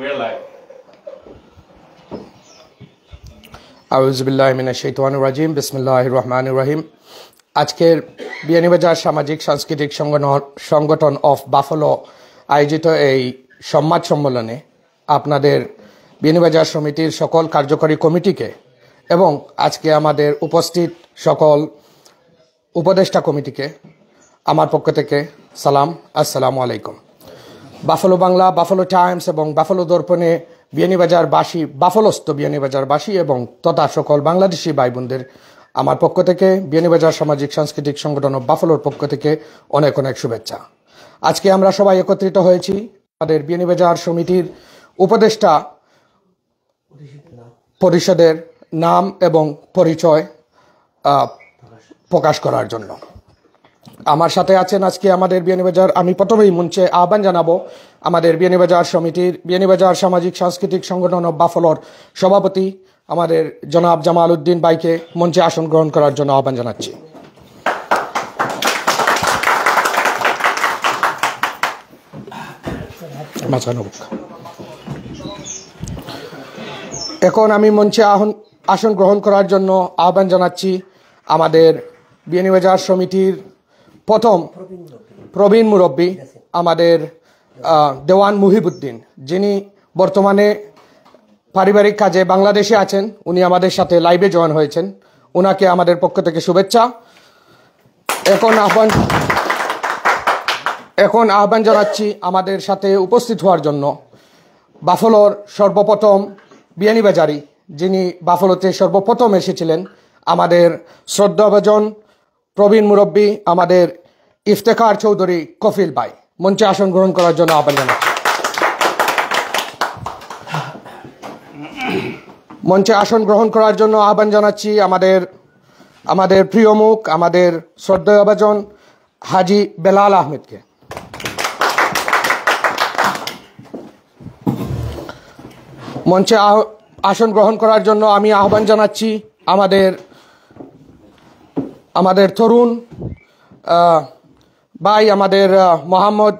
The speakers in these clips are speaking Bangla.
We're live. আউজবিল্লাহ মিনা শৈতান রাজিম বিসমুল্লাহ রহমান রহিম আজকের বিয়ানীবাজার সামাজিক, সাংস্কৃতিক সংগঠন সংগঠন অফ বাফলো আয়োজিত এই সম্মাদ সম্মেলনে আপনাদের বিয়ানীবাজার সমিতির সকল কার্যকরী কমিটিকে এবং আজকে আমাদের উপস্থিত সকল উপদেষ্টা কমিটিকে, আমার পক্ষ থেকে সালাম। আসসালামু আলাইকুম। বাফলো বাংলা, বাফলো টাইমস এবং বাফলো দর্পণে বিয়ানীবাজারবাসী বাফলস্থ বিয়ানীবাজারবাসী এবং তথা সকল বাংলাদেশি ভাই বোনদের আমার পক্ষ থেকে বিয়ানীবাজার সামাজিক সাংস্কৃতিক সংগঠন ও বাফলোর পক্ষ থেকে অনেক অনেক শুভেচ্ছা। আজকে আমরা সবাই একত্রিত হয়েছি আমাদের বিয়ানীবাজার সমিতির উপদেষ্টা পরিষদের নাম এবং পরিচয় প্রকাশ করার জন্য। আমার সাথে আছেন আজকে আমাদের বিয়ানীবাজার আমি প্রথমেই মঞ্চে আহ্বান জানাব আমাদের বিয়ানীবাজার সমিতির বিয়ানীবাজার সামাজিক, সাংস্কৃতিক সংগঠন অব বাফলর সভাপতি আমাদের জনাব জামাল উদ্দিন বাইকে মঞ্চে আসন গ্রহণ করার জন্য আহ্বান জানাচ্ছি। এখন আমি মঞ্চে আহন আসন গ্রহণ করার জন্য আহ্বান জানাচ্ছি আমাদের বিয়ানীবাজার সমিতির প্রথম প্রবীণ মুরব্বী আমাদের দেওয়ান মুহিবুদ্দিন। যিনি বর্তমানে পারিবারিক কাজে বাংলাদেশে আছেন, উনি আমাদের সাথে লাইভে জয়েন হয়েছেন। ওনাকে আমাদের পক্ষ থেকে শুভেচ্ছা। এখন আহ্বান এখন আহ্বান জানাচ্ছি আমাদের সাথে উপস্থিত হওয়ার জন্য। বাফলোর সর্বপ্রথম বিয়ানীবাজারি, যিনি বাফলোতে সর্বপ্রথম এসেছিলেন, আমাদের শ্রদ্ধাভাজন প্রবীণ মুরব্বী আমাদের ইফতেখার চৌধুরী কফিল ভাই। মঞ্চে আসন গ্রহণ করার জন্য আহ্বান জানাচ্ছি। মঞ্চে আসন গ্রহণ করার জন্য আহ্বান জানাচ্ছি আমাদের আমাদের প্রিয় মুখ, আমাদের শ্রদ্ধাভাজন হাজি বেলাল আহমেদকে। মঞ্চে আসন গ্রহণ করার জন্য আমি আহ্বান জানাচ্ছি আমাদের আমাদের তরুণ ভাই আমাদের মোহাম্মদ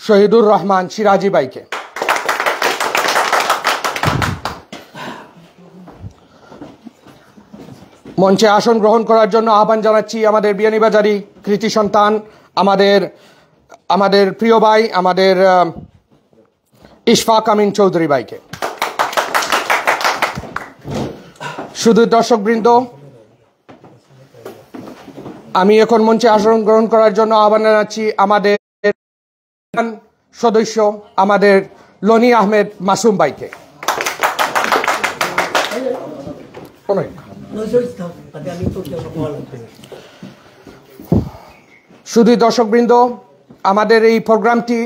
শহীদুর রহমান সিরাজি ভাইকে। মঞ্চে আসন গ্রহণ করার জন্য আহ্বান জানাচ্ছি আমাদের বিয়ানীবাজারি কৃতি সন্তান, আমাদের আমাদের প্রিয় ভাই, আমাদের ইশফাক আমিন চৌধুরী ভাইকে। শুধু দর্শকবৃন্দ আমি এখন মঞ্চে আসন গ্রহণ করার জন্য আহ্বান জানাচ্ছি আমাদের সদস্য, আমাদের লনি আহমেদ মাসুম কোনোই। শুধু দর্শকবৃন্দ, আমাদের এই প্রোগ্রামটি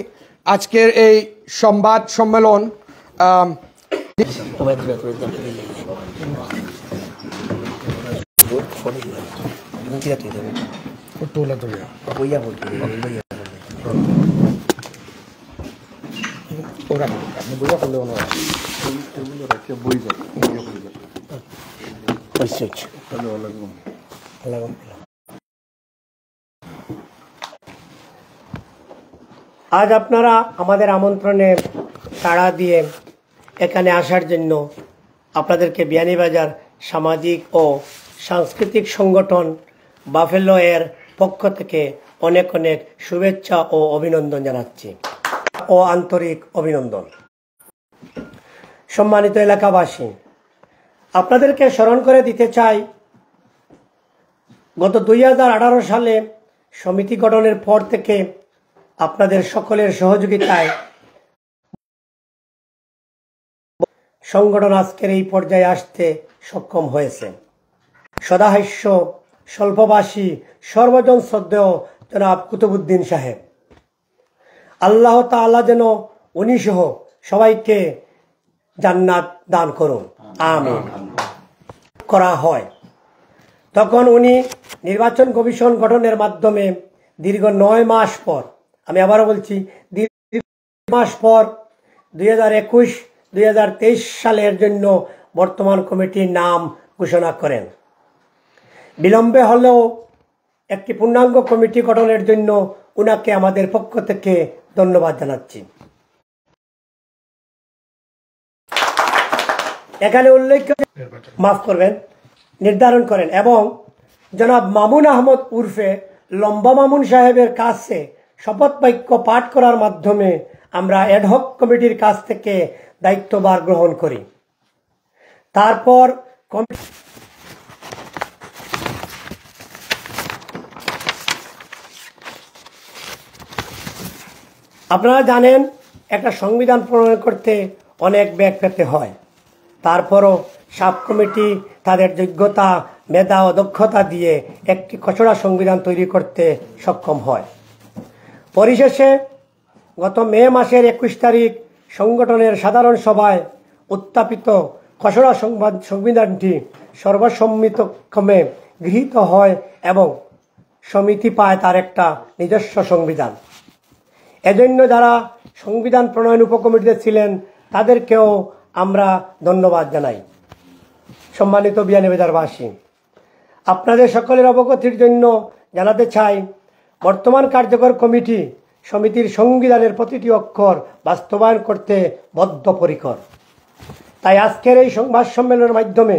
আজকের এই সংবাদ সম্মেলন বইয়া আচ্ছা আজ আপনারা আমাদের আমন্ত্রণে তাড়া দিয়ে এখানে আসার জন্য আপনাদেরকে বিয়ানীবাজার সামাজিক ও সাংস্কৃতিক সংগঠন বাফেলো এর পক্ষ থেকে অনেক অনেক শুভেচ্ছা ও অভিনন্দন জানাচ্ছি। ও আন্তরিক অভিনন্দন। সম্মানিত এলাকাবাসী, আপনাদেরকে স্মরণ করে দিতে চাই, গত দুই হাজার আঠারো সালে সমিতি গঠনের পর থেকে আপনাদের সকলের সহযোগিতায় সংগঠন আজকের এই পর্যায়ে আসতে সক্ষম হয়েছে। সদাহাস্য স্বল্পবাসী, সর্বজন শ্রদ্ধেয় জনাব কুতুবুদ্দিন সাহেব। আল্লাহ তাআলা যেন উনি সহ সবাইকে জান্নাত দান করুন। আমিন। করা হয়। তখন উনি নির্বাচন কমিশন গঠনের মাধ্যমে দীর্ঘ নয় মাস পর, আমি আবারও বলছি, দীর্ঘ মাস পর দুই হাজার একুশ, দুই সালের জন্য বর্তমান কমিটির নাম ঘোষণা করেন। বিলম্বে হলেও একটি পূর্ণাঙ্গ কমিটি গঠনের জন্য উনাকে আমাদের পক্ষ থেকে ধন্যবাদ জানাচ্ছি। এখানে উল্লেখ মাফ করবেন, নির্ধারণ করেন এবং জনাব মামুন আহমদ উর্ফে লম্বা মামুন সাহেবের কাছে শপথ বাক্য পাঠ করার মাধ্যমে আমরা অ্যাডহক কমিটির কাছ থেকে দায়িত্বভার গ্রহণ করি। তারপর কমিটি আপনারা জানেন, একটা সংবিধান প্রণয়ন করতে অনেক ব্যাগ পেতে হয়। তারপরও সাব কমিটি তাদের যোগ্যতা, মেধা ও দক্ষতা দিয়ে একটি খসড়া সংবিধান তৈরি করতে সক্ষম হয়। পরিশেষে, গত মে মাসের একুশ তারিখ সংগঠনের সাধারণ সভায় উত্থাপিত খসড়া সংবাদ সংবিধানটি সর্বসম্মতক্রমে গৃহীত হয় এবং সমিতি পায় তার একটা নিজস্ব সংবিধান। এজন্য যারা সংবিধান প্রণয়ন উপকমিটিতে ছিলেন, তাদেরকেও আমরা ধন্যবাদ জানাই। সম্মানিত বিয়ানীবাজারবাসী আপনাদের সকলের অবগতির জন্য জানাতে চাই, বর্তমান কার্যকর কমিটি সমিতির সংবিধানের প্রতিটি অক্ষর বাস্তবায়ন করতে বদ্ধপরিকর। তাই আজকের এই সংবাদ সম্মেলনের মাধ্যমে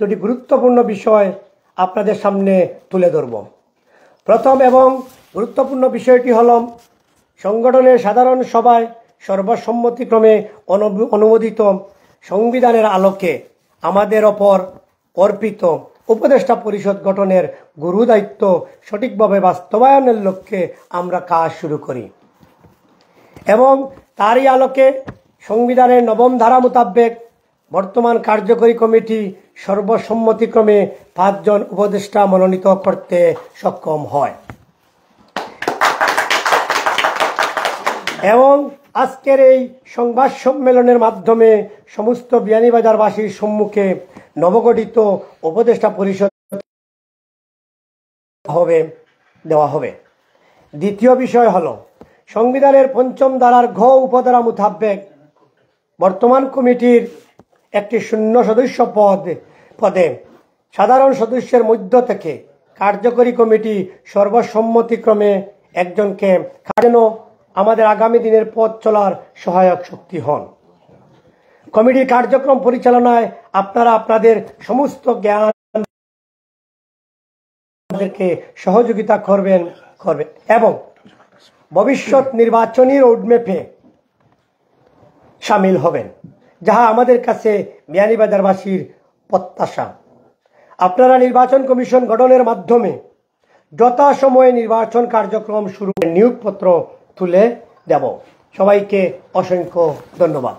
দুটি গুরুত্বপূর্ণ বিষয় আপনাদের সামনে তুলে ধরব। প্রথম এবং গুরুত্বপূর্ণ বিষয়টি হল সংগঠনের সাধারণ সভায় সর্বসম্মতিক্রমে অনু- অনুমোদিত সংবিধানের আলোকে আমাদের ওপর অর্পিত উপদেষ্টা পরিষদ গঠনের গুরু দায়িত্ব সঠিকভাবে বাস্তবায়নের লক্ষ্যে আমরা কাজ শুরু করি। এবং তারই আলোকে সংবিধানের নবম ধারা মোতাবেক বর্তমান কার্যকরী কমিটি সর্বসম্মতিক্রমে পাঁচজন উপদেষ্টা মনোনীত করতে সক্ষম হয়। এবং আজকের এই সংবাদ সম্মেলনের মাধ্যমে সমস্ত বিয়ানীবাজারবাসীর সম্মুখে নবগঠিত উপদেষ্টা পরিষদ হবে, দেওয়া হবে। দ্বিতীয় বিষয় হল, সংবিধানের পঞ্চম ধারার ঘ উপধারা মোতাবেক বর্তমান কমিটির একটি শূন্য সদস্য পদ, পদে সাধারণ সদস্যের মধ্য থেকে কার্যকরী কমিটি সর্বসম্মতিক্রমে একজনকে যেন আমাদের আগামী দিনের পথ চলার সহায়ক শক্তি হন। কমিটির কার্যক্রম পরিচালনায় আপনারা আপনাদের সমস্ত জ্ঞান সহযোগিতা করবেন করবেন এবং ভবিষ্যৎ নির্বাচনী রোডম্যাপে সামিল হবেন, যাহা আমাদের কাছে বিয়ানীবাজারবাসীর প্রত্যাশা। আপনারা নির্বাচন কমিশন গঠনের মাধ্যমে যথাসময়ে নির্বাচন কার্যক্রম শুরু নিয়োগপত্র তুলে দেব। সবাইকে অসংখ্য ধন্যবাদ।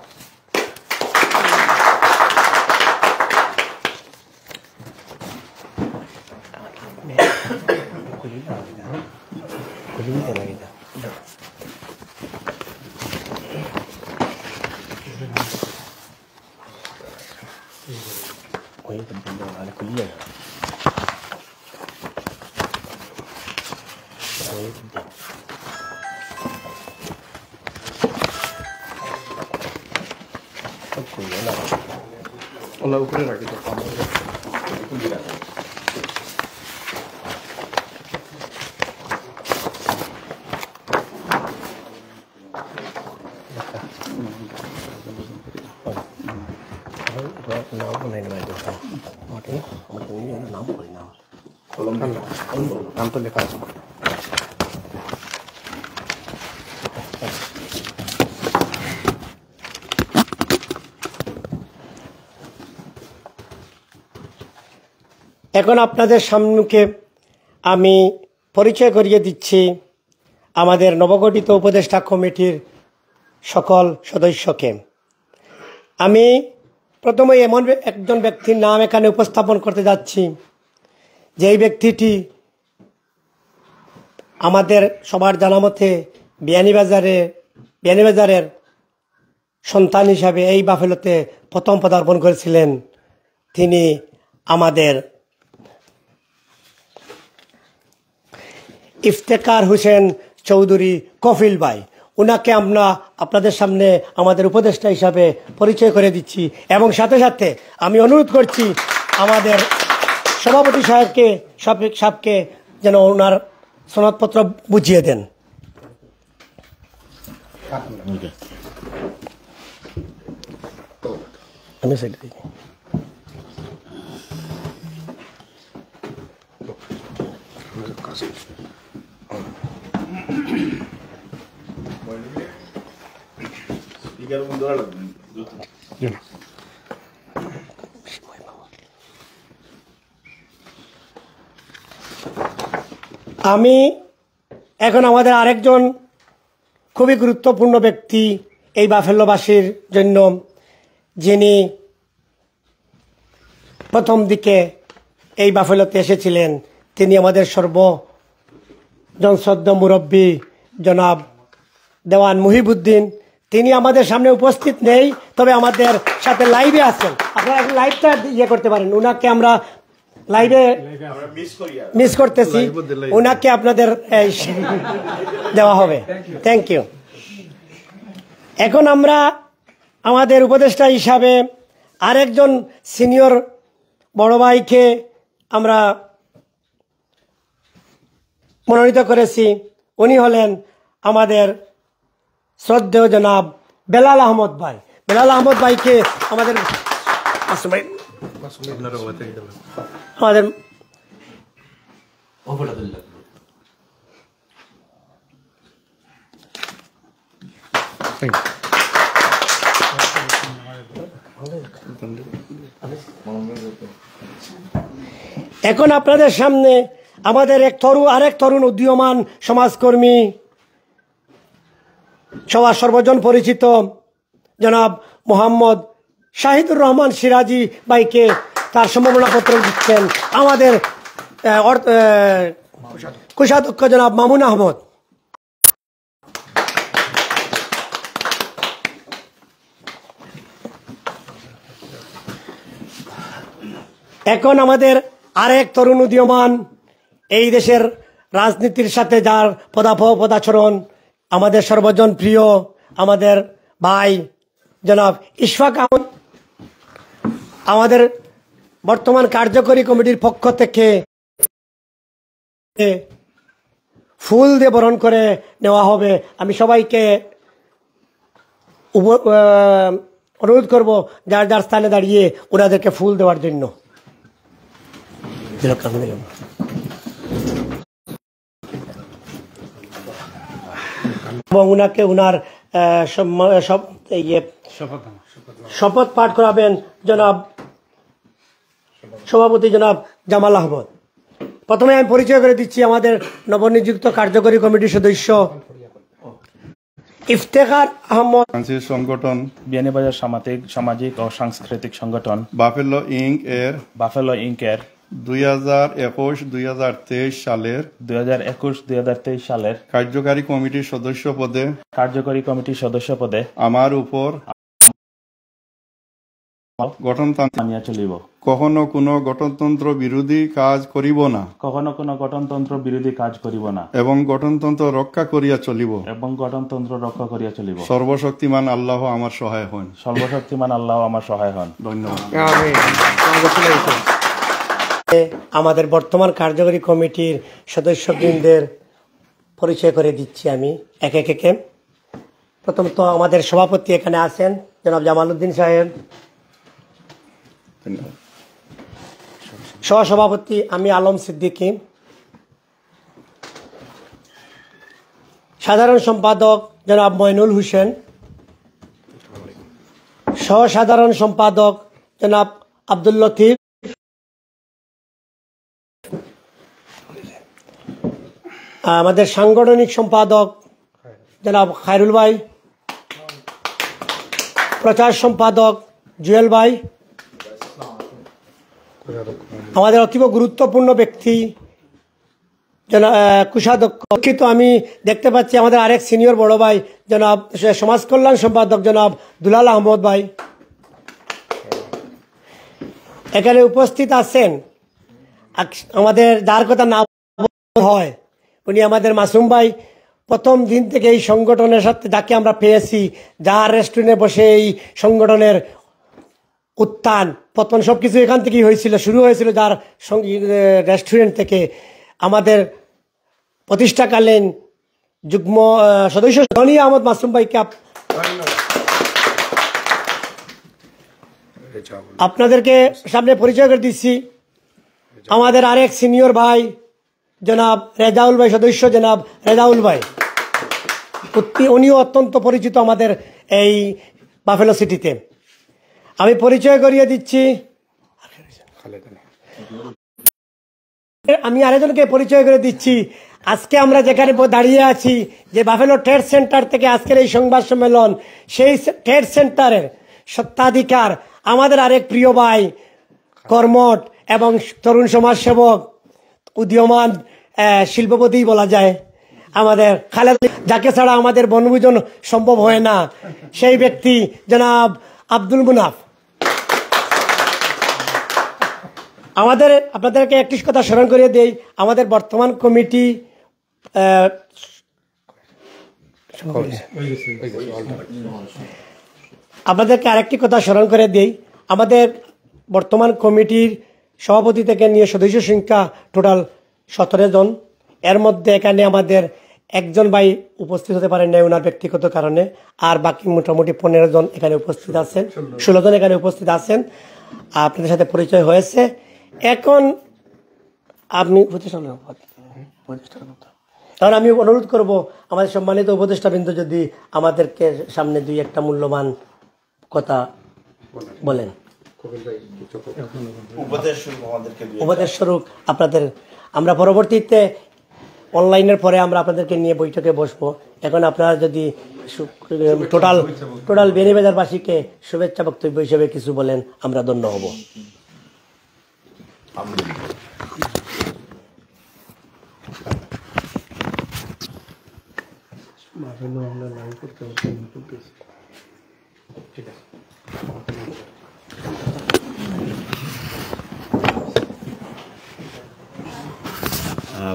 ওলা উপরে রাখি তো নাম তো লেখা আছে এখন আপনাদের সম্মুখে আমি পরিচয় করিয়ে দিচ্ছি আমাদের নবগঠিত উপদেষ্টা কমিটির সকল সদস্যকে। আমি প্রথমে এমন একজন ব্যক্তির নাম এখানে উপস্থাপন করতে যাচ্ছি, যেই ব্যক্তিটি আমাদের সবার জানা মতে বিয়ানীবাজারে বিয়ানীবাজারের সন্তান হিসাবে এই বাফেলোতে প্রথম পদার্পণ করেছিলেন। তিনি আমাদের ইফতেকার হোসেন চৌধুরী কফিল ভাই। ওনাকে আমরা আপনাদের সামনে আমাদের উপদেষ্টা হিসাবে পরিচয় করে দিচ্ছি এবং সাথে সাথে আমি অনুরোধ করছি আমাদের সভাপতি সাহেবকে সাহেবকে যেন ওনার সনদপত্র বুঝিয়ে দেন। আমি সেটা আমি এখন আমাদের আরেকজন খুবই গুরুত্বপূর্ণ ব্যক্তি এই বাফেল্যবাসীর জন্য, যিনি প্রথম দিকে এই বাফেলতে এসেছিলেন, তিনি আমাদের সর্ব জনশ্রদ্ধ মুরব্বী জনাব দেওয়ান মুহিবুদ্দিন। তিনি আমাদের সামনে উপস্থিত নেই তবে আমাদের সাথে লাইভে আছেন। আপনারা এখন লাইভটা ইয়ে করতে পারেন। উনাকে আমরা লাইভে মিস করতেছি। উনাকে আপনাদের দেওয়া হবে। থ্যাংক ইউ এখন আমরা আমাদের উপদেষ্টা হিসাবে আরেকজন সিনিয়র বড় ভাইকে আমরা মনোনীত করেছি। উনি হলেন আমাদের শ্রদ্ধেয় জনাব বেলাল আহমদ ভাই। বেলাল আহমদ ভাইকে আমাদের আমাদের এখন আপনাদের সামনে আমাদের এক তরুণ আরেক তরুণ উদীয়মান সমাজকর্মী, সবার সর্বজন পরিচিত, জনাব মোহাম্মদ শাহিদুর রহমান সিরাজি বাইকে তার সম্ভাবনাপত্র দিচ্ছেন আমাদের কোষাধ্যক্ষ জনাব মামুন আহমদ। এখন আমাদের আরেক তরুণ উদীয়মান এই দেশের রাজনীতির সাথে যার পদাপ পদাচরণ, আমাদের সর্বজন প্রিয়, আমাদের ভাই, জনাব ইশফাক আহমদ, আমাদের বর্তমান কার্যকরী কমিটির পক্ষ থেকে ফুল দিয়ে বরণ করে নেওয়া হবে। আমি সবাইকে অনুরোধ করব, যার যার স্থানে দাঁড়িয়ে ওনাদেরকে ফুল দেওয়ার জন্য। এবং উনাকে উনার শপথ পাঠ করাবেন জনাব সভাপতি জনাব জামাল আহমদ। প্রথমে আমি পরিচয় করে দিচ্ছি আমাদের নবনিযুক্ত কার্যকরী কমিটির সদস্য ইফতেখার আহমদ। সংগঠন বিয়ানীবাজার সামাজিক সামাজিক ও সাংস্কৃতিক সংগঠন বাফেলো ইঙ্ক এর বাফেলো ইঙ্কের দুই হাজার একুশ দুই হাজার তেইশ সালের দুই হাজার একুশ দুই হাজার তেইশ সালের কার্যকারী কমিটির সদস্য পদে কার্যকরী কমিটির সদস্য পদে আমার উপর গঠনতান্ত্রিক মানিয়া চলিব। কখনো কোনো গঠনতন্ত্র বিরোধী কাজ করিব না। কখনো কোনো গঠনতন্ত্র বিরোধী কাজ করিব না। এবং গঠনতন্ত্র রক্ষা করিয়া চলিব। এবং গঠনতন্ত্র রক্ষা করিয়া চলিব। সর্বশক্তিমান আল্লাহ আমার সহায় হন। সর্বশক্তিমান আল্লাহ আমার সহায় হন। ধন্যবাদ. আমাদের বর্তমান কার্যকরী কমিটির সদস্যবৃন্দের পরিচয় করে দিচ্ছি আমি। এক এক একে প্রথমত আমাদের সভাপতি এখানে আছেন, জনাব জামালউদ্দিন সাহেব। সহসভাপতি আমি আলম সিদ্দিকী। সাধারণ সম্পাদক জনাব মইনুল হোসেন। সহসাধারণ সম্পাদক জনাব আব্দুল লতিফ। আমাদের সাংগঠনিক সম্পাদক জনাব খায়রুল ভাই, প্রচার সম্পাদক জুয়েল ভাই, আমাদের অতীব গুরুত্বপূর্ণ ব্যক্তি কুষাধ্যক্ষ। আমি দেখতে পাচ্ছি আমাদের আরেক সিনিয়র বড় ভাই জনাব সমাজ কল্যাণ সম্পাদক জনাব দুলাল আহমদ ভাই। এখানে উপস্থিত আছেন আমাদের যার কথা না হয়। উনি আমাদের মাসুম ভাই, প্রথম দিন থেকে এই সংগঠনের সাথে যাকে আমরা পেয়েছি যার রেস্টুরেন্টে বসে এই সংগঠনের উত্থান পতন সব কিছু এখান থেকেই হয়েছিল, শুরু হয়েছিল যার রেস্টুরেন্ট থেকে। আমাদের প্রতিষ্ঠাকালীন যুগ্ম সদস্য ধনী আহমদ মাসুম ভাইকে আপ- আপনাদেরকে সামনে পরিচয় করে দিচ্ছি। আমাদের আরেক সিনিয়র ভাই জনাব রেজাউল ভাই, সদস্য জনাব রেজাউল ভাই। উনিও অত্যন্ত পরিচিত আমাদের এই বাফেলো সিটিতে। আমি পরিচয় করিয়ে দিচ্ছি। আমি আরেকজনকে পরিচয় করে দিচ্ছি। আজকে আমরা যেখানে দাঁড়িয়ে আছি, যে বাফেলো ট্রেড সেন্টার থেকে আজকের এই সংবাদ সম্মেলন, সেই ট্রেড সেন্টারের সত্ত্বাধিকার আমাদের আরেক প্রিয় ভাই কর্মট এবং তরুণ সমাজসেবক উদীয়মান শিল্পপতি বলা যায়। আমাদের খালেদ, যাকে ছাড়া আমাদের বনভোজন সম্ভব হয় না। সেই ব্যক্তি জনাব আব্দুল মুনাফ। আমাদের, আপনাদেরকে একটি কথা স্মরণ করিয়ে দেই। আমাদের বর্তমান কমিটি আপনাদেরকে আরেকটি কথা স্মরণ করে দেই। আমাদের বর্তমান কমিটির সভাপতি থেকে নিয়ে সদস্য সংখ্যা টোটাল সতেরো জন। এর মধ্যে এখানে আমাদের একজন ভাই উপস্থিত হতে পারেন নাই ওনার ব্যক্তিগত কারণে। আর বাকি মোটামুটি পনেরো জন এখানে উপস্থিত আছেন। ষোলো জন এখানে উপস্থিত আছেন। আপনাদের সাথে পরিচয় হয়েছে। এখন আপনি প্রতিষ্ঠান কারণ আমি অনুরোধ করব আমাদের সম্মানিত উপদেষ্টা বিন্দু যদি আমাদেরকে সামনে দুই একটা মূল্যবান কথা বলেন। উপদেশ স্বরূপ আপনাদের আমরা পরবর্তীতে অনলাইনের পরে আমরা আপনাদেরকে নিয়ে বৈঠকে বসবো। এখন আপনারা যদি টোটাল টোটাল বেনিবাজারবাসীকে শুভেচ্ছা বক্তব্য হিসেবে কিছু বলেন আমরা ধন্য হব।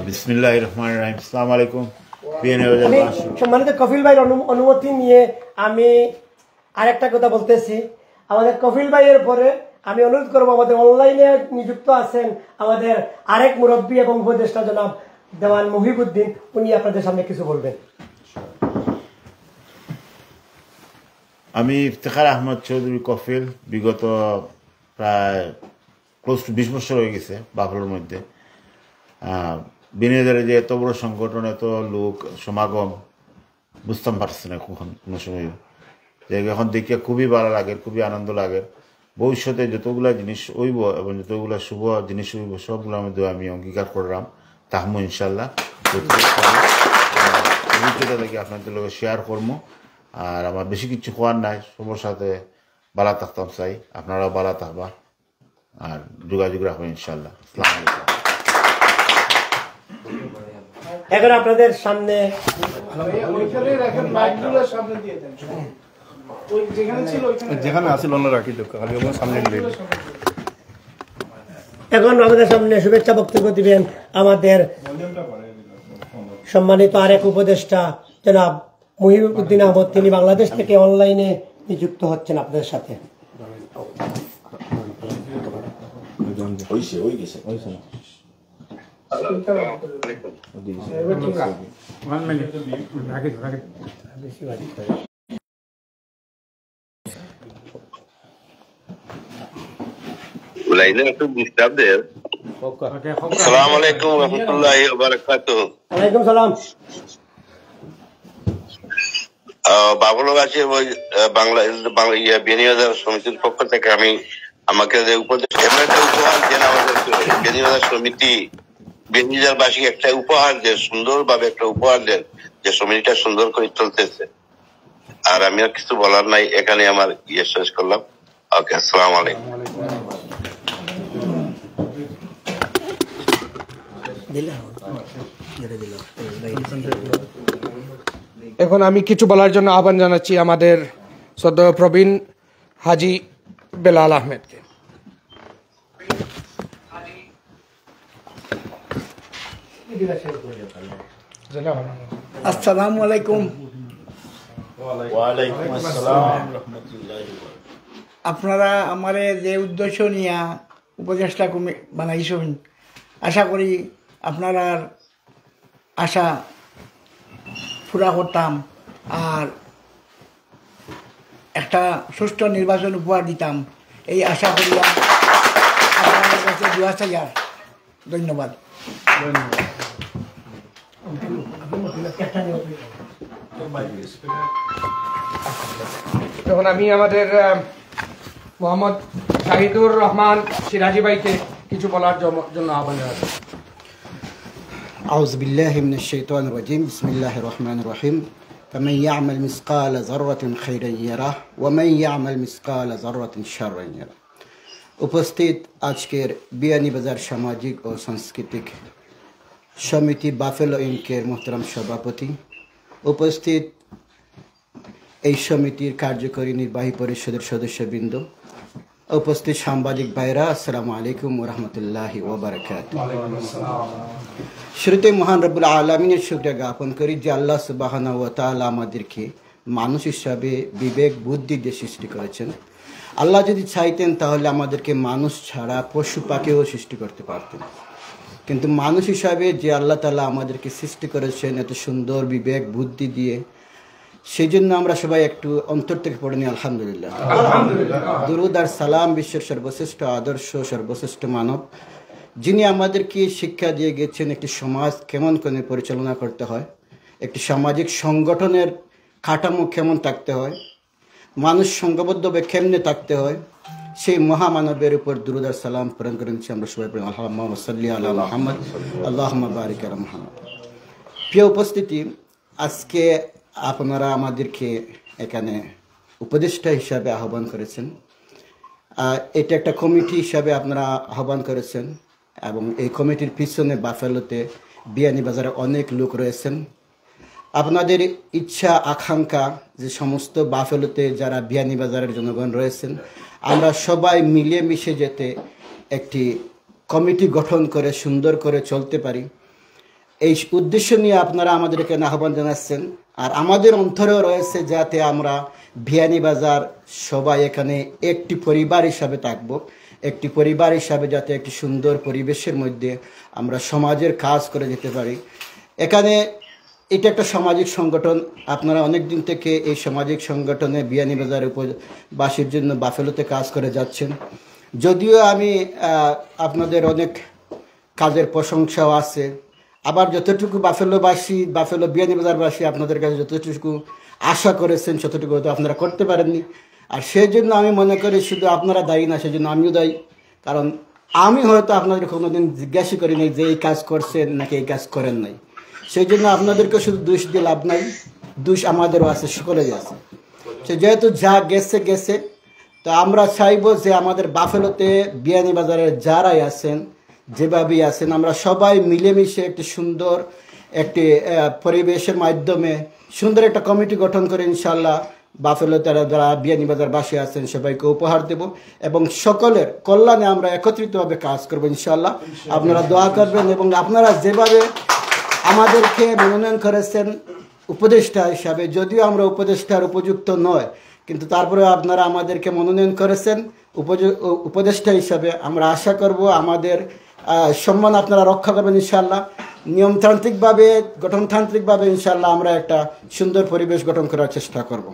বিসমিল্লাহ রহমান রাহিম। সালাম আলাইকুম। সম্মানিত কপিল ভাইয়ের অনু- অনুমতি নিয়ে আমি আরেকটা কথা বলতেছি। আমাদের কপিল ভাইয়ের পরে আমি অনুরোধ করব আমাদের অনলাইনে নিযুক্ত আছেন আমাদের আরেক মুরব্বী এবং উপদেষ্টা জনাব দেওয়ান মহিবুদ্দিন উনি আপনাদের সামনে কিছু বলবেন। আমি ইফতেখার আহমদ চৌধুরী কফিল বিগত প্রায় ক্লোজ টু বিশ বছর হয়ে গেছে বাফলোর মধ্যে। বিনিয়োগের যে এত বড় সংগঠন, এত লোক, সমাগম, বুঝতাম পারছি না কখন, কোনো সময়। যে এখন দেখিয়া খুবই ভালো লাগে, খুবই আনন্দ লাগে। ভবিষ্যতে যতগুলা জিনিস হইব এবং যতগুলা শুভ জিনিস হইব সবগুলোর মধ্যে আমি অঙ্গীকার করলাম, তাহমু ইনশাল্লাহ অভিজ্ঞতা আপনাদের লগে শেয়ার করব আর আমার বেশি কিছু হওয়ার নাই, সবার সাথে বালা থাকতাম চাই, আপনারাও বালা থাকবা। আর যোগাযোগ রাখবেন ইনশাল্লাহ আসসালামু আলাইকুম। এখন আপনাদের সামনে যেখানে আসিল রাখি সামনে এখন আমাদের সামনে শুভেচ্ছা বক্তব্য দিবেন আমাদের সম্মানিত আরেক উপদেষ্টা জনাব মুহিবুদ্দিন আহমদ। তিনি বাংলাদেশ থেকে অনলাইনে নিযুক্ত হচ্ছেন আপনাদের সাথে। লাইনে একটু ডিস্টার্ব দেয় আসসালামু আলাইকুম রহমতুল্লাহি ওয়া বারাকাতুহু। ওয়ালাইকুম সালাম। আহ, বাবুলগাছি ওই বাংলা বাংলা ইয়ে বিনিয়োগ সমিতির পক্ষ থেকে আমি আমাকে যে উপদেশ একটা উপহার দেন আমাদেরকে। বিনিয়োগ সমিতি বিনিয়োগবাসী একটা উপহার দেন, সুন্দরভাবে একটা উপহার দেন যে সমিতিটা সুন্দর করে চলতেছে। আর আমি আর কিছু বলার নাই, এখানে আমার ইয়ে শেষ করলাম। ওকে, আসসালামু আলাইকুম। এখন আমি কিছু বলার জন্য আহ্বান জানাচ্ছি আমাদের সদ্য প্রবীণ হাজি বেলাল আহমেদকে। আসসালামু আলাইকুম। আপনারা আমারে যে উদ্দেশ্য নিয়ে উপদেষ্টা কমি, বানাইছেন, আশা করি আপনারা আশা পুরা করতাম আর একটা সুষ্ঠু নির্বাচন উপহার দিতাম। এই আশা করিয়া আপনার কাছে দু হাজার ধন্যবাদ। এখন আমি আমাদের আহ, মোহাম্মদ শাহিদুর রহমান সিরাজি ভাইকে কিছু বলার জম- জন্য আহ্বান জানাচ্ছি أعوذ بالله من الشيطان الرجيم بسم الله الرحمن الرحيم فمن يعمل مثقال ذرة خيرا يره ومن يعمل مثقال ذرة شرا يره উপস্থিত আজকের বিয়ানীবাজার সামাজিক ও সাংস্কৃতিক সমিতি বাফেলো ইনকের মোহতারাম সভাপতি উপস্থিত এই সমিতির কার্যকরী নির্বাহী পরিষদের সদস্যবৃন্দ, উপস্থিত সাংবাদিক ভাইরা আসসালামু আলাইকুম রহমতুল্লাহ ওবরাকাত শুরুতে মহান রব্বুল আলমিনের শুক্রিয়া জ্ঞাপন করি যে আল্লাহ সুবাহানা ও তাআলা আমাদেরকে মানুষ হিসাবে বিবেক, বুদ্ধি দিয়ে সৃষ্টি করেছেন। আল্লাহ যদি চাইতেন তাহলে আমাদেরকে মানুষ ছাড়া পশু পাখিও সৃষ্টি করতে পারতেন। কিন্তু মানুষ হিসাবে যে আল্লাহ তাআলা আমাদেরকে সৃষ্টি করেছেন এত সুন্দর বিবেক বুদ্ধি দিয়ে সেই জন্য আমরা সবাই একটু অন্তর থেকে পড়ে নিই আলহামদুলিল্লাহ। দুরুদ আর সালাম বিশ্বের সর্বশ্রেষ্ঠ আদর্শ সর্বশ্রেষ্ঠ মানব যিনি আমাদেরকে শিক্ষা দিয়ে গেছেন একটি সমাজ কেমন করে পরিচালনা করতে হয় একটি সামাজিক সংগঠনের কাঠামো কেমন থাকতে হয় মানুষ সংঘবদ্ধভাবে কেমনে থাকতে হয় সেই মহামানবের উপর দুরুদার সালাম প্রেরণ করেছি আমরা সবাই পড়ি আল্লাহ সাল্লি আল্লাহ আহমদ আল্লাহ বারিক প্রিয় উপস্থিতি, আজকে আপনারা আমাদেরকে এখানে উপদেষ্টা হিসাবে আহ্বান করেছেন। এটা একটা কমিটি হিসাবে আপনারা আহ্বান করেছেন এবং এই কমিটির পিছনে বাফেলোতে বিয়ানীবাজারে অনেক লোক রয়েছেন। আপনাদের ইচ্ছা, আকাঙ্ক্ষা যে সমস্ত বাফেলোতে যারা বিয়ানীবাজারের জনগণ রয়েছেন আমরা সবাই মিলেমিশে যেতে একটি কমিটি গঠন করে সুন্দর করে চলতে পারি। এই উদ্দেশ্য নিয়ে আপনারা আমাদের এখানে আহ্বান জানাচ্ছেন। আর আমাদের অন্তরেও রয়েছে যাতে আমরা ভিয়ানি বাজার সবাই এখানে একটি পরিবার হিসাবে থাকব, একটি পরিবার হিসাবে যাতে একটি সুন্দর পরিবেশের মধ্যে আমরা সমাজের কাজ করে যেতে পারি। এখানে এটা একটা সামাজিক সংগঠন। আপনারা অনেক দিন থেকে এই সামাজিক সংগঠনে বিয়ানীবাজার উপবাসীর জন্য বাফেলোতে কাজ করে যাচ্ছেন। যদিও আমি আপনাদের অনেক কাজের প্রশংসাও আছে। আবার যতটুকু বাফেলোবাসী, বাফেলো বিয়ানীবাজারবাসী আপনাদের কাছে যতটুকু আশা করেছেন, ততটুকু হয়তো আপনারা করতে পারেননি। আর সেই জন্য আমি মনে করি শুধু আপনারা দায়ী না সেই জন্য আমিও দায়ী। কারণ আমি হয়তো আপনাদের কোনোদিন জিজ্ঞাসা করি নাই যে এই কাজ করছেন নাকি এই কাজ করেন নাই। সেই জন্য আপনাদেরকে শুধু দোষ দিয়ে লাভ নাই, দোষ আমাদেরও আছে, সকলেরই আছে। সে যেহেতু যা গেছে গেছে, তো আমরা চাইব যে আমাদের বাফেলোতে বিয়ানীবাজারের যারাই আছেন, যেভাবেই আছেন, আমরা সবাই মিলেমিশে একটি সুন্দর একটি পরিবেশের মাধ্যমে সুন্দর একটা কমিটি গঠন করে ইনশাল্লাহ বাফেলো তারা যারা বিয়ানীবাজার বাসী আছেন, সবাইকে উপহার দেব এবং সকলের কল্যাণে আমরা একত্রিতভাবে কাজ করব ইনশাল্লাহ আপনারা দোয়া করবেন এবং আপনারা যেভাবে আমাদেরকে মনোনয়ন করেছেন উপদেষ্টা হিসাবে, যদিও আমরা উপদেষ্টার উপযুক্ত নয়, কিন্তু তারপরে আপনারা আমাদেরকে মনোনয়ন করেছেন উপদেষ্টা হিসাবে। আমরা আশা করব আমাদের সম্মান আপনারা রক্ষা করবেন ইনশাল্লাহ নিয়মতান্ত্রিকভাবে, গঠনতান্ত্রিকভাবে ইনশাল্লাহ আমরা একটা সুন্দর পরিবেশ গঠন করার চেষ্টা করব।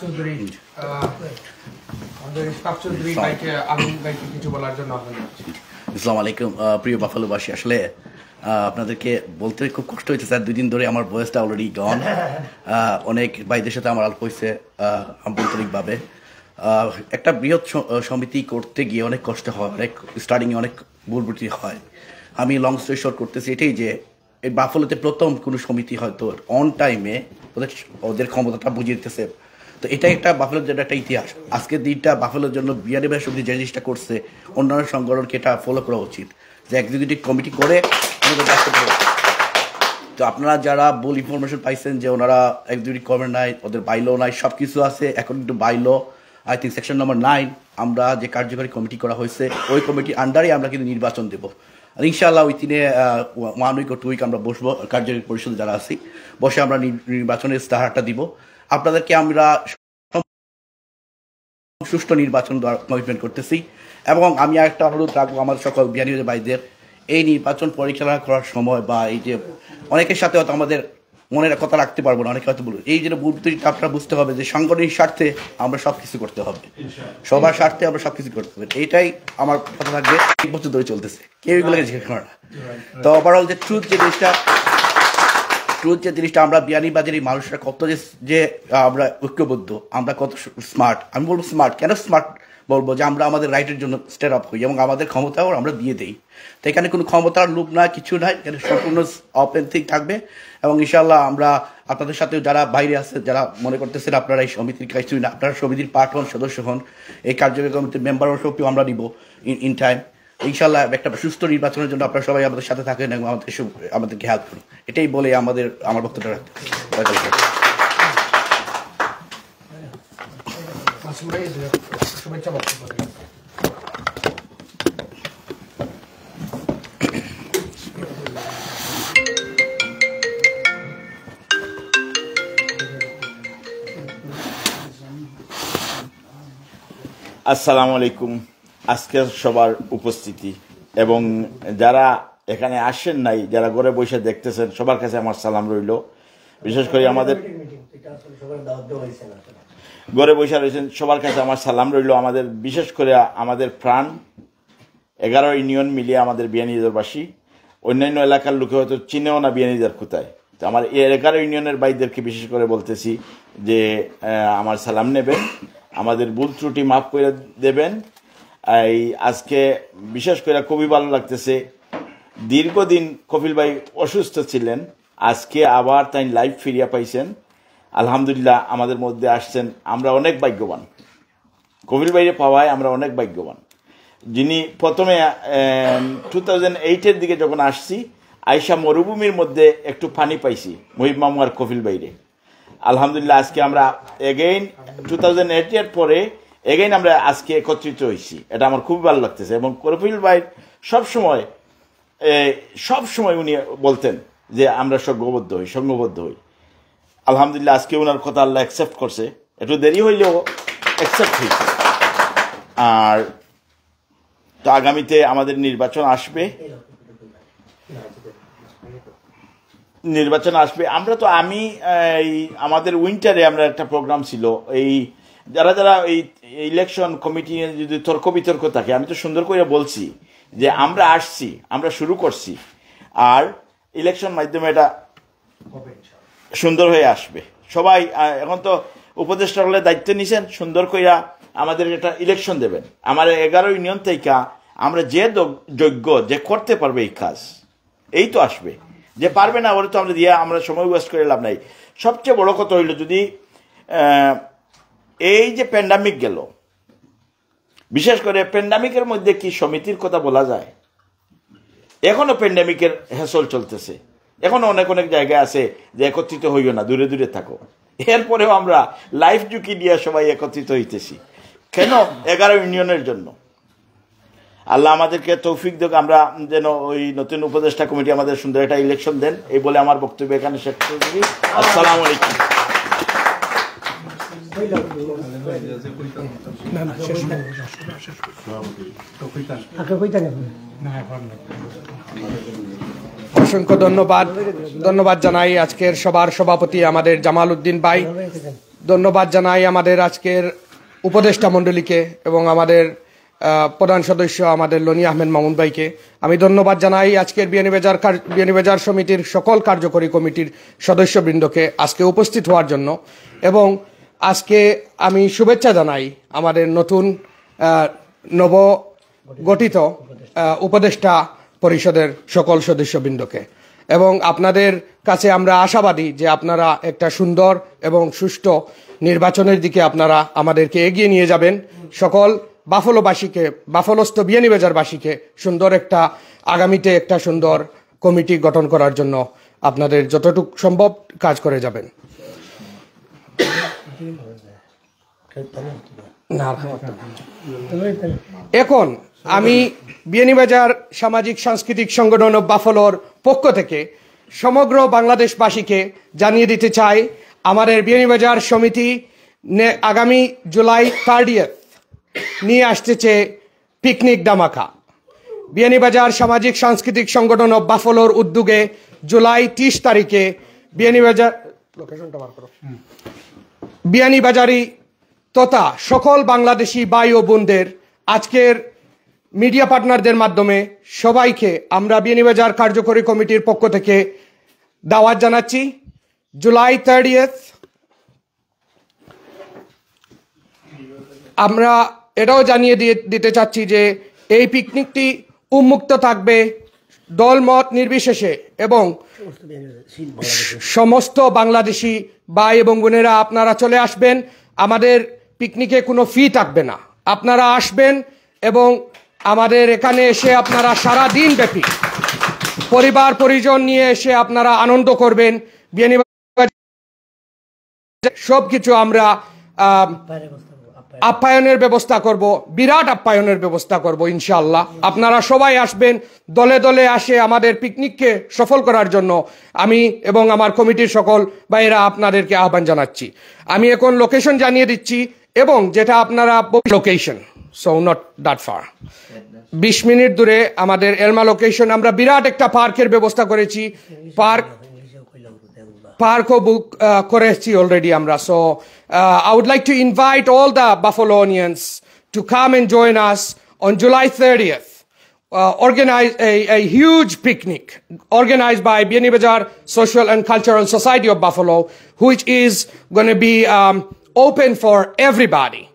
চৌধুরী আসসালামু আলাইকুম প্রিয় বাফালোবাসী। আসলে আপনাদেরকে বলতে খুব কষ্ট হয়েছে স্যার। দুই দিন ধরে আমার বয়সটা অলরেডি গন অনেক ভাইদের সাথে আমার আল্প হয়েছে আহ, আভ্যন্তরিকভাবে একটা বৃহৎ সমিতি করতে গিয়ে অনেক কষ্ট হয় অনেক স্টার্টিংয়ে অনেক ভুল হয়। আমি লং স্টোরি শর্ট করতেছি এটাই যে এই বাফলোতে প্রথম কোনো সমিতি হয়তো অন টাইমে ওদের ওদের ক্ষমতাটা বুঝিয়ে দিতেছে। তো এটা একটা বাফেলোর জন্য একটা ইতিহাস। আজকের দিনটা বাফেলোর জন্য বিয়ারি ভাই সমিতি যে জিনিসটা করছে, অন্যান্য সংগঠনকে এটা ফলো করা উচিত। যে এক্সিকিউটিভ কমিটি করে। তো আপনারা যারা বল ইনফরমেশন পাইছেন যে ওনারা এক্সিকিউটিভ কমিটি নাই, ওদের বাইলো নাই সব কিছু আছে according to bylaw I think section number nine আমরা যে কার্যকরী কমিটি করা হয়েছে, ওই কমিটি আন্ডারে আমরা কিন্তু নির্বাচন দেবো। আর ইনশাআল্লাহ ওই দিনে ওয়ান উইক ও টু উইক আমরা বসবো, কার্যকরী পরিষদে যারা আছি, বসে আমরা নির্বাচনের ইস্তাহারটা দিব। আপনাদেরকে আমরা সুষ্ঠু নির্বাচন কমিটমেন্ট করতেছি এবং আমি একটা অনুরোধ রাখব আমার সকল বিহারীদের ভাইদের এই নির্বাচন পরিচালনা করার সময় বা এই যে অনেকের সাথে হয়তো আমাদের মনের কথা রাখতে পারব না অনেকে হয়তো বলব এই জন্য বুদ্ধিটা আপনারা বুঝতে হবে যে সাংগঠনিক স্বার্থে আমরা সব কিছু করতে হবে। সবার স্বার্থে আমরা সব কিছু করতে হবে। এইটাই আমার কথা থাকবে এক বছর ধরে চলতেছে। কেউ এগুলোকে না। তো ওভারঅল যে ট্রুথ যে জিনিসটা ট্রুথ যে জিনিসটা আমরা বিয়ানীবাজারের মানুষরা কত যে যে আমরা ঐক্যবদ্ধ, আমরা কত স্মার্ট আমি বলব স্মার্ট কেন স্মার্ট বলব? যে আমরা আমাদের রাইটের জন্য স্টেট আপ হই এবং আমাদের ক্ষমতাও আমরা দিয়ে দিই। তো এখানে কোনো ক্ষমতার লোভ না কিছু নাই। এখানে সম্পূর্ণ ওপেন থিক থাকবে এবং ইনশাল্লাহ আমরা আপনাদের সাথে যারা বাইরে আছে, যারা মনে করতেছেন আপনারা এই সমিতির কাজ আপনারা সমিতির পার্ট হন, সদস্য হন, এই কার্যকরী কমিটির মেম্বার সবটিও আমরা নিব ইন ইন টাইম ইনশাল্লাহ একটা সুস্থ নির্বাচনের জন্য আপনারা সবাই আমাদের সাথে থাকেন এবং আমাদের আমাদেরকে হেল্প করুন। এটাই বলে আমাদের, আমার বক্তব্য রাখতে আসসালামু আলাইকুম। আজকের সবার উপস্থিতি। এবং যারা এখানে আসেন নাই, যারা ঘরে বসে দেখতেছেন, সবার কাছে আমার সালাম রইল। বিশেষ করে আমাদের ঘরে বসে রয়েছেন, সবার কাছে আমার সালাম রইল। আমাদের, বিশেষ করে আমাদের প্রাণ, এগারো ইউনিয়ন মিলিয়ে আমাদের বিয়ানীবাসী অন্যান্য এলাকার লোকে হয়তো চিনেও না বিয়ানীদার কোথায়। তো আমার এগারো ইউনিয়নের বাইদেরকে বিশেষ করে বলতেছি যে আমার সালাম নেবেন। আমাদের ভুল ত্রুটি মাফ করে দেবেন। এই আজকে বিশেষ করে খুবই ভালো লাগতেছে। দীর্ঘদিন কপিল ভাই অসুস্থ ছিলেন, আজকে আবার তাই লাইফ ফিরিয়া পাইছেন। আলহামদুলিল্লাহ আমাদের মধ্যে আসছেন, আমরা অনেক ভাগ্যবান। কপিল ভাইরে পাওয়ায় আমরা অনেক ভাগ্যবান। যিনি প্রথমে টু থাউজেন্ড এইটের দিকে যখন আসছি আইসা মরুভূমির মধ্যে একটু পানি পাইছি, মহিব মামু আর কপিল বাইরে আলহামদুলিল্লাহ আজকে আমরা এগেইন টু থাউজেন্ড এইটের পরে এগেইন আমরা আজকে একত্রিত হয়েছি। এটা আমার খুব ভালো লাগতেছে এবং কপিল ভাই সবসময় সব সময় উনি বলতেন যে আমরা সঙ্গবদ্ধ হই সঙ্গবদ্ধ হই। আলহামদুলিল্লাহ, আজকে ওনার কথা আল্লাহ অ্যাকসেপ্ট করছে। একটু দেরি হইলেও অ্যাকসেপ্ট হয়েছে। আর তো আগামীতে আমাদের নির্বাচন আসবে। নির্বাচন আসবে। আমরা তো আমি, এই, আমাদের উইন্টারে আমরা একটা প্রোগ্রাম ছিল, এই যারা যারা এই ইলেকশন কমিটি যদি তর্ক বিতর্ক থাকে আমি তো সুন্দর করে বলছি যে আমরা আসছি আমরা শুরু করছি আর ইলেকশন মাধ্যমে এটা সুন্দর হয়ে আসবে। সবাই এখন তো উপদেষ্টা হলে দায়িত্ব নিছেন সুন্দর কইরা আমাদের একটা ইলেকশন দেবেন। আমার এগারো ইউনিয়ন থেকে আমরা যে যোগ্য যে করতে পারবে এই কাজ এই তো আসবে। যে পারবে না ওরা তো আমরা দিয়ে আমরা সময় ওয়েস্ট করে লাভ নাই। সবচেয়ে বড় কথা হইল যদি এই যে প্যান্ডামিক গেল, বিশেষ করে প্যান্ডামিকের মধ্যে কি সমিতির কথা বলা যায়? এখনও প্যান্ডামিকের হেসল চলতেছে। এখনও অনেক অনেক জায়গায় আছে যে একত্রিত হইও না, দূরে দূরে থাকো। এরপরেও আমরা লাইফ ঝুঁকি দিয়ে সবাই একত্রিত হইতেছি। কেন? এগারো ইউনিয়নের জন্য। আল্লাহ আমাদেরকে তৌফিক দেখ আমরা যেন ওই নতুন উপদেষ্টা কমিটি আমাদের সুন্দর একটা ইলেকশন দেন, এই বলে আমার বক্তব্য এখানে শেষ করে দিই। আসসালামু আলাইকুম। অসংখ্য ধন্যবাদ। ধন্যবাদ জানাই আজকের সবার সভাপতি আমাদের জামাল উদ্দিন ভাই। ধন্যবাদ জানাই আমাদের আজকের উপদেষ্টা মণ্ডলীকে এবং আমাদের প্রধান সদস্য আমাদের লনি আহমেদ মামুন ভাইকে। আমি ধন্যবাদ জানাই আজকের বিয়ানীবাজার বিয়ানীবাজার সমিতির সকল কার্যকরী কমিটির সদস্যবৃন্দকে আজকে উপস্থিত হওয়ার জন্য। এবং আজকে আমি শুভেচ্ছা জানাই আমাদের নতুন নব গঠিত উপদেষ্টা পরিষদের সকল সদস্যবৃন্দকে। এবং আপনাদের কাছে আমরা আশাবাদী যে আপনারা একটা সুন্দর এবং সুষ্ঠু নির্বাচনের দিকে আপনারা আমাদেরকে এগিয়ে নিয়ে যাবেন। সকল বাফলোবাসীকে, বাফলস্থ বিয়ানীবাজারবাসীকে সুন্দর একটা আগামীতে একটা সুন্দর কমিটি গঠন করার জন্য আপনাদের যতটুকু সম্ভব কাজ করে যাবেন। এখন আমি বিয়ানীবাজার সামাজিক সাংস্কৃতিক সংগঠন বাফলোর পক্ষ থেকে সমগ্র বাংলাদেশবাসীকে জানিয়ে দিতে চাই, আমাদের বিয়ানীবাজার সমিতি আগামী জুলাই থার্টিয়েথ নিয়ে আসতেছে পিকনিক দামাকা বিয়ানীবাজার সামাজিক সাংস্কৃতিক সংগঠন অব বাফলোর উদ্যোগে জুলাই ত্রিশ তারিখে বিয়ানীবাজার লোকেশনটা বার করো। বিয়ানীবাজারি তথা সকল বাংলাদেশি ভাই ও বোনদের, আজকের মিডিয়া পার্টনারদের মাধ্যমে সবাইকে আমরা বিয়ানীবাজার কার্যকরী কমিটির পক্ষ থেকে দাওয়াত জানাচ্ছি। জুলাই থার্টিয়েথ আমরা এটাও জানিয়ে দিয়ে দিতে চাচ্ছি যে এই পিকনিকটি উন্মুক্ত থাকবে। দলমত নির্বিশেষে এবং সমস্ত বাংলাদেশি ভাই এবং বোনেরা, আপনারা চলে আসবেন। আমাদের পিকনিকে কোনো ফি থাকবে না। আপনারা আসবেন এবং আমাদের এখানে এসে আপনারা সারা দিন ব্যাপী পরিবার, পরিজন নিয়ে এসে আপনারা আনন্দ করবেন। বিয়ানীবাজার সব কিছু আমরা আপ্যায়নের ব্যবস্থা করব বিরাট আপ্যায়নের ব্যবস্থা করব ইনশাআল্লাহ। আপনারা সবাই আসবেন দলে দলে আসে আমাদের পিকনিককে সফল করার জন্য। আমি এবং আমার কমিটির সকল ভাইয়েরা আপনাদেরকে আহ্বান জানাচ্ছি। আমি এখন লোকেশন জানিয়ে দিচ্ছি এবং যেটা আপনারা location so not that far বিশ মিনিট দূরে আমাদের এলমা লোকেশন আমরা বিরাট একটা পার্কের ব্যবস্থা করেছি। Park parko book uh, already amra. So uh, I would like to invite all the Buffalonians to come and join us on July 30th. Uh, organize a, a huge picnic organized by Bieni Bajar Social and Cultural Society of Buffalo, which is going to be um, open for everybody.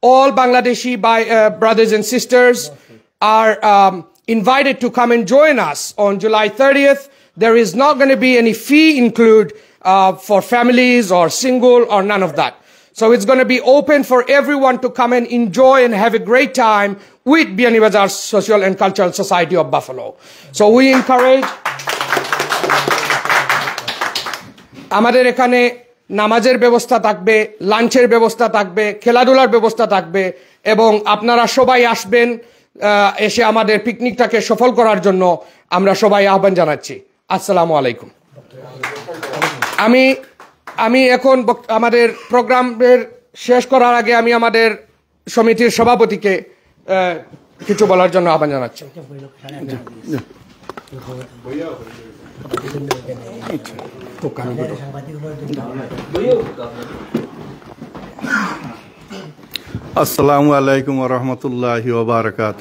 All Bangladeshi by, uh, brothers and sisters are um, invited to come and join us on July 30th. There is not going to be any fee include uh, for families or single or none of that. So it's going to be open for everyone to come and enjoy and have a great time with Biani Bazaar Social and Cultural Society of Buffalo. So we encourage আমাদের এখানে নামাজের ব্যবস্থা থাকবে লাঞ্চের ব্যবস্থা থাকবে খেলাধুলার ব্যবস্থা থাকবে এবং আপনারা সবাই আসবেন এসে আমাদের পিকনিকটাকে সফল করার জন্য আমরা সবাই আহ্বান জানাচ্ছি আসসালামু আলাইকুম। আমি আমি এখন আমাদের প্রোগ্রামের শেষ করার আগে আমি আমাদের সমিতির সভাপতিকে কিছু বলার জন্য আহ্বান জানাচ্ছি। আসসালামু আলাইকুম রহমতুল্লাহি ওবরাকাত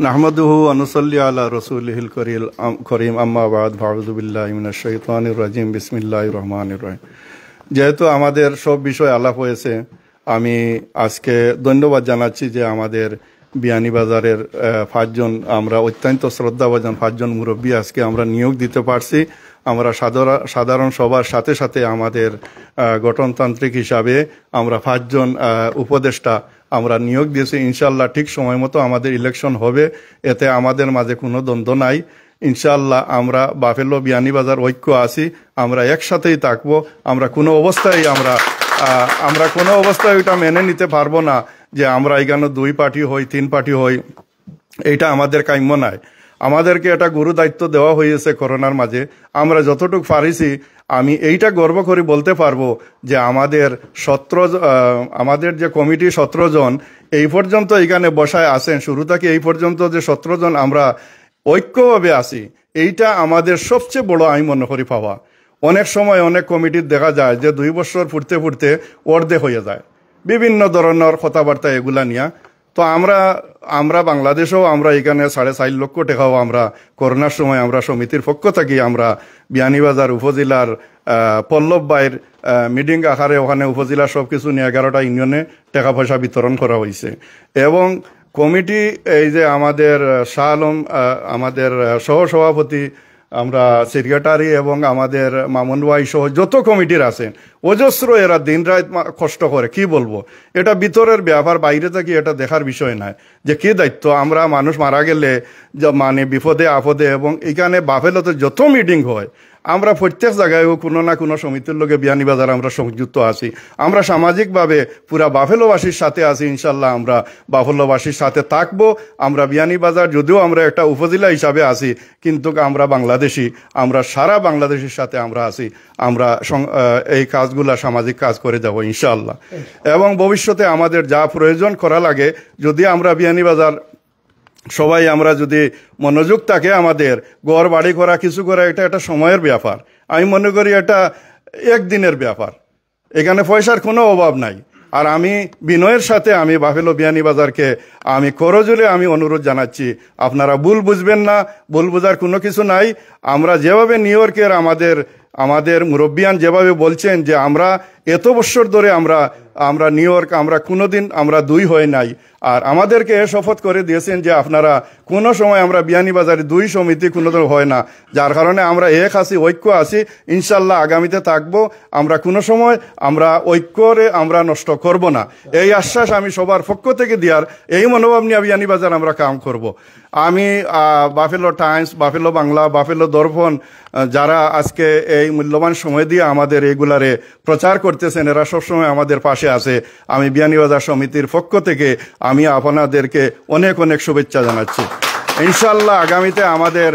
নাহমদুহু আনুসল্লি আলা রসুলহিল করিল করিম আম্মাবাদ ভাউজুবিল্লাহ মিনাশ শাইতানির রাজিম, বিসমিল্লাহির রহমানির রহিম। যেহেতু আমাদের সব বিষয় আলাপ হয়েছে, আমি আজকে ধন্যবাদ জানাচ্ছি যে আমাদের বিয়ানীবাজারের পাঁচজন, আমরা অত্যন্ত শ্রদ্ধাভাজন পাঁচজন মুরব্বী আজকে আমরা নিয়োগ দিতে পারছি। আমরা সাধারণ সবার সাথে সাথে আমাদের গঠনতান্ত্রিক হিসাবে আমরা পাঁচজন উপদেষ্টা আমরা নিয়োগ দিয়েছি ইনশাল্লাহ ঠিক সময় মতো আমাদের ইলেকশন হবে। এতে আমাদের মাঝে কোনো দ্বন্দ্ব নাই। ইনশাল্লাহ আমরা বাফেলো বিয়ানীবাজার ঐক্য আছি, আমরা একসাথেই থাকব। আমরা কোনো অবস্থায় আমরা আমরা কোনো অবস্থায় ওইটা মেনে নিতে পারব না যে আমরা এখানে দুই পার্টি হই, তিন পার্টি হই। এইটা আমাদের কাম্য নাই। আমাদেরকে এটা গুরু দায়িত্ব দেওয়া হয়েছে করোনার মাঝে। আমরা যতটুকু পারিছি, আমি এইটা গর্ব করে বলতে পারব যে আমাদের সতেরো আমাদের যে কমিটি সতেরো জন, এই পর্যন্ত এখানে বসায় আসেন শুরু থেকে এই পর্যন্ত যে সতেরো জন আমরা ঐক্যভাবে আছি, এইটা আমাদের সবচেয়ে বড় আমি মনে করি পাওয়া। অনেক সময় অনেক কমিটির দেখা যায় যে দুই বছর ফুটতে ফুটতে অর্ধে হয়ে যায়। বিভিন্ন ধরনের কথাবার্তা এগুলা নিয়ে তো আমরা আমরা বাংলাদেশেও আমরা এখানে সাড়ে চার লক্ষ টাকাও আমরা করোনার সময় আমরা সমিতির পক্ষ থাকি আমরা বিয়ানীবাজার উপজেলার পল্লব বাইর মিটিং আকারে ওখানে উপজেলার সব কিছু নিয়ে এগারোটা ইউনিয়নে টাকা পয়সা বিতরণ করা হয়েছে। এবং কমিটি এই যে আমাদের শাহ আলম আমাদের সহসভাপতি আমরা সেক্রেটারি এবং আমাদের মামুন ভাই সহ যত কমিটির আছেন অজস্র এরা দিন রাত কষ্ট করে। কি বলব? এটা ভিতরের ব্যাপার বাইরে থেকে এটা দেখার বিষয় নয়। যে কি দায়িত্ব? আমরা মানুষ মারা গেলে মানে বিপদে, আপদে এবং এখানে বাফেলোতে যত মিটিং হয়, আমরা প্রত্যেক জায়গায় কোনো না কোনো সমিতির লোকে বিয়ানীবাজার আমরা সংযুক্ত আছি। আমরা সামাজিকভাবে পুরা বাফেলোবাসীর সাথে আছি, ইনশাল্লাহ আমরা বাফেলোবাসীর সাথে থাকব। আমরা বিয়ানীবাজার যদিও আমরা একটা উপজেলা হিসাবে আছি, কিন্তু আমরা বাংলাদেশি, আমরা সারা বাংলাদেশের সাথে আমরা আছি। আমরা এই কাজগুলা সামাজিক কাজ করে যাব ইনশাল্লাহ এবং ভবিষ্যতে আমাদের যা প্রয়োজন করা লাগে, যদি আমরা বিয়ানীবাজার সবাই আমরা যদি মনোযোগ থাকে আমাদের, ঘর বাড়ি করা, কিছু করা, এটা একটা সময়ের ব্যাপার। আমি মনে করি এটা একদিনের ব্যাপার। এখানে পয়সার কোনো অভাব নাই। আর আমি বিনয়ের সাথে আমি বাফেলো বিয়ানীবাজারকে আমি করজুলে আমি অনুরোধ জানাচ্ছি, আপনারা ভুল বুঝবেন না, ভুল বোঝার কোনো কিছু নাই। আমরা যেভাবে নিউ আমাদের আমাদের মুরব্বিয়ান যেভাবে বলছেন যে আমরা এত বছর ধরে আমরা আমরা নিউ ইয়র্ক আমরা কোনোদিন আমরা দুই হয়ে নাই। আর আমাদেরকে এ শপথ করে দিয়েছেন যে আপনারা কোনো সময় আমরা বিয়ানীবাজারে দুই সমিতি কোনোদিন হয় না। যার কারণে আমরা এক আছি, ঐক্য আছি, ইনশাল্লাহ আগামীতে থাকব। আমরা কোনো সময় আমরা ঐক্যরে আমরা নষ্ট করব না। এই আশ্বাস আমি সবার পক্ষ থেকে দেওয়ার, এই মনোভাব নিয়ে বিয়ানীবাজার আমরা কাম করব। আমি Buffalo Times, Buffalo Bangla, Buffalo Darpan যারা আজকে এই মূল্যবান সময় দিয়ে আমাদের এগুলারে প্রচার করতেছেন, এরা সবসময় আমাদের পাশে আছে। আমি বিয়ানীবাজার সমিতির পক্ষ থেকে আমি আপনাদেরকে অনেক অনেক শুভেচ্ছা জানাচ্ছি। ইনশাল্লাহ আগামীতে আমাদের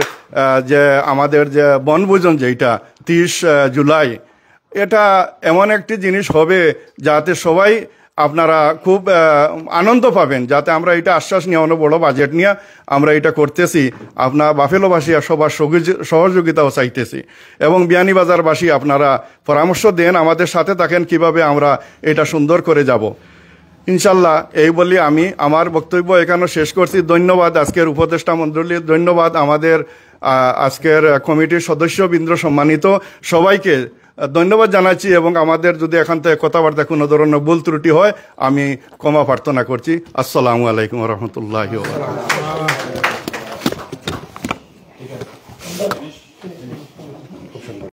যে আমাদের যে বনভোজন যেটা তিরিশ জুলাই, এটা এমন একটি জিনিস হবে যাতে সবাই আপনারা খুব আনন্দ পাবেন যাতে আমরা এটা আশ্বাস নিয়ে, অনেক বড় বাজেট নিয়ে আমরা এটা করতেছি। আপনার বাফেলোবাসী সবার সহযোগিতাও চাইতেছি। এবং বিয়ানীবাজারবাসী, আপনারা পরামর্শ দেন, আমাদের সাথে থাকেন কীভাবে আমরা এটা সুন্দর করে যাব। ইনশাল্লাহ, এই বলি আমি আমার বক্তব্য এখানে শেষ করছি। ধন্যবাদ আজকের উপদেষ্টা মন্ডলীর ধন্যবাদ আমাদের আজকের কমিটির সদস্যবৃন্দ সম্মানিত সবাইকে। ধন্যবাদ জানাচ্ছি এবং আমাদের যদি এখান থেকে কথাবার্তা কোনো ধরনের ভুল ত্রুটি হয়, আমি ক্ষমা প্রার্থনা করছি। আসসালামু আলাইকুম রহমতুল্লাহ